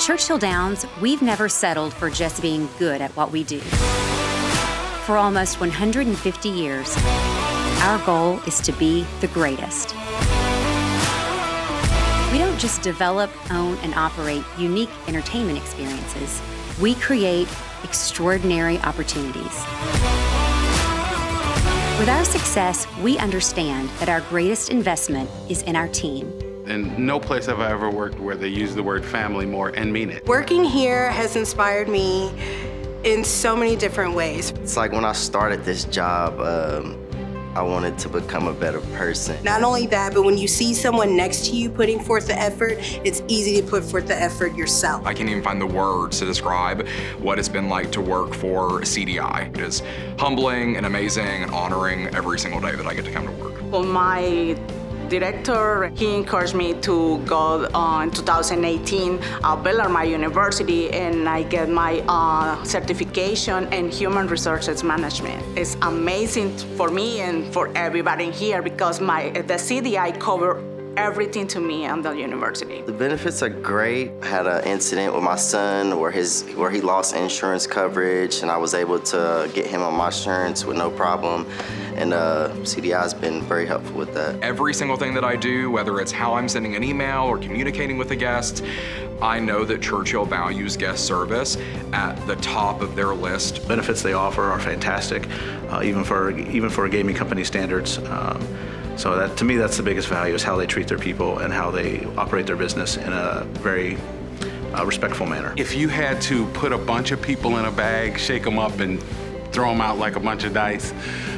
Churchill Downs, we've never settled for just being good at what we do. For almost 150 years, our goal is to be the greatest. We don't just develop, own, and operate unique entertainment experiences, we create extraordinary opportunities. With our success, we understand that our greatest investment is in our team. And no place I have I ever worked where they use the word family more and mean it. Working here has inspired me in so many different ways. It's like when I started this job, um, I wanted to become a better person. Not only that, but when you see someone next to you putting forth the effort, it's easy to put forth the effort yourself. I can't even find the words to describe what it's been like to work for CDI. It is humbling and amazing and honoring every single day that I get to come to work. Well, my director, he encouraged me to go in 2018 at Bellarmine University and I get my uh, certification in human resources management. It's amazing for me and for everybody here because my the CDI cover everything to me on the university. The benefits are great. I had an incident with my son where his where he lost insurance coverage and I was able to get him on my insurance with no problem. And uh, CDI has been very helpful with that. Every single thing that I do, whether it's how I'm sending an email or communicating with a guest, I know that Churchill values guest service at the top of their list. Benefits they offer are fantastic, uh, even for even for a gaming company standards. Um, so that to me, that's the biggest value is how they treat their people and how they operate their business in a very uh, respectful manner. If you had to put a bunch of people in a bag, shake them up, and throw them out like a bunch of dice,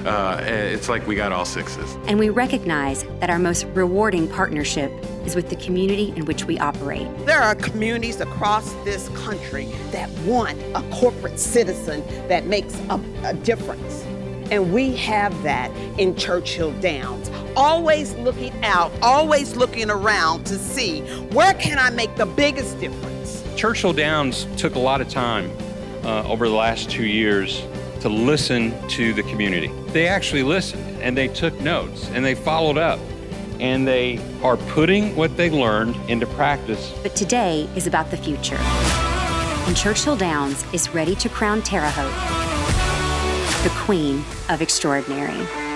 uh, it's like we got all sixes. And we recognize that our most rewarding partnership is with the community in which we operate. There are communities across this country that want a corporate citizen that makes a, a difference. And we have that in Churchill Downs. Always looking out, always looking around to see where can I make the biggest difference. Churchill Downs took a lot of time uh, over the last two years to listen to the community. They actually listened and they took notes and they followed up and they are putting what they learned into practice. But today is about the future. And Churchill Downs is ready to crown Terre Haute the Queen of Extraordinary.